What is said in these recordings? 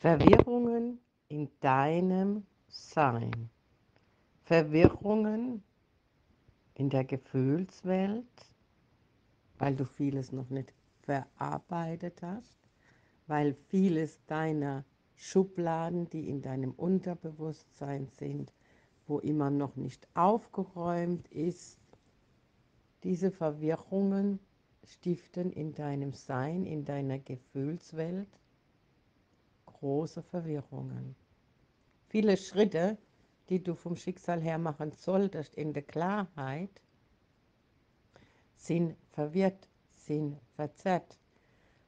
Verwirrungen in deinem Sein. Verwirrungen in der Gefühlswelt, weil du vieles noch nicht verarbeitet hast, weil vieles deiner Schubladen, die in deinem Unterbewusstsein sind, wo immer noch nicht aufgeräumt ist, diese Verwirrungen stiften in deinem Sein, in deiner Gefühlswelt große Verwirrungen. Viele Schritte, die du vom Schicksal her machen solltest in der Klarheit, sind verwirrt, sind verzerrt,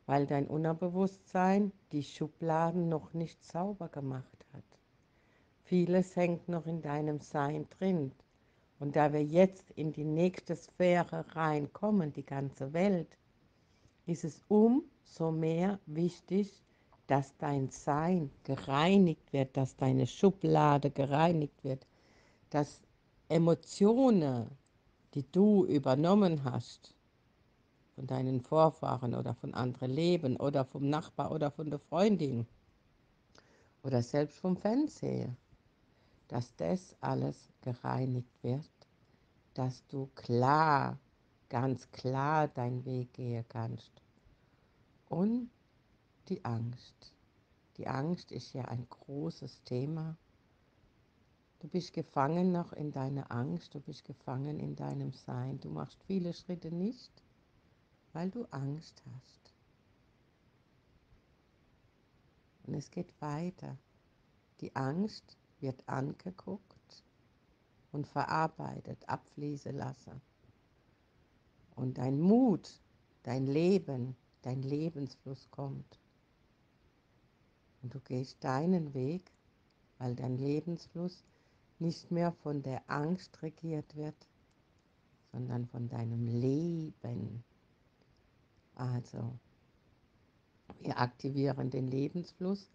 weil dein Unterbewusstsein die Schubladen noch nicht sauber gemacht hat. Vieles hängt noch in deinem Sein drin. Und da wir jetzt in die nächste Sphäre reinkommen, die ganze Welt, ist es umso mehr wichtig, dass dein Sein gereinigt wird, dass deine Schublade gereinigt wird, dass Emotionen, die du übernommen hast, von deinen Vorfahren oder von anderen Leben oder vom Nachbar oder von der Freundin oder selbst vom Fernseher, dass das alles gereinigt wird, dass du klar, ganz klar deinen Weg gehen kannst. Und die Angst. Die Angst ist ja ein großes Thema. Du bist gefangen noch in deiner Angst, du bist gefangen in deinem Sein. Du machst viele Schritte nicht, weil du Angst hast. Und es geht weiter. Die Angst wird angeguckt und verarbeitet, abfließen lassen. Und dein Mut, dein Leben, dein Lebensfluss kommt. Und du gehst deinen Weg, weil dein Lebensfluss nicht mehr von der Angst regiert wird, sondern von deinem Leben. Also, wir aktivieren den Lebensfluss,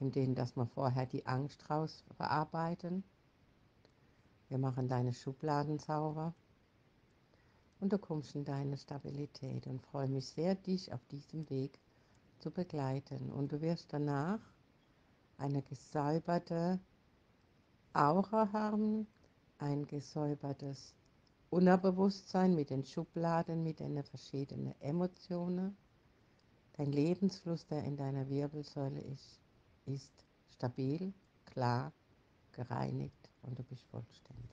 indem dass wir vorher die Angst raus verarbeiten. Wir machen deine Schubladen sauber und du kommst in deine Stabilität und freue mich sehr, dich auf diesem Weg zu begleiten. Und du wirst danach eine gesäuberte Aura haben, ein gesäubertes Unterbewusstsein mit den Schubladen, mit den verschiedenen Emotionen. Dein Lebensfluss, der in deiner Wirbelsäule ist, ist stabil, klar, gereinigt und du bist vollständig.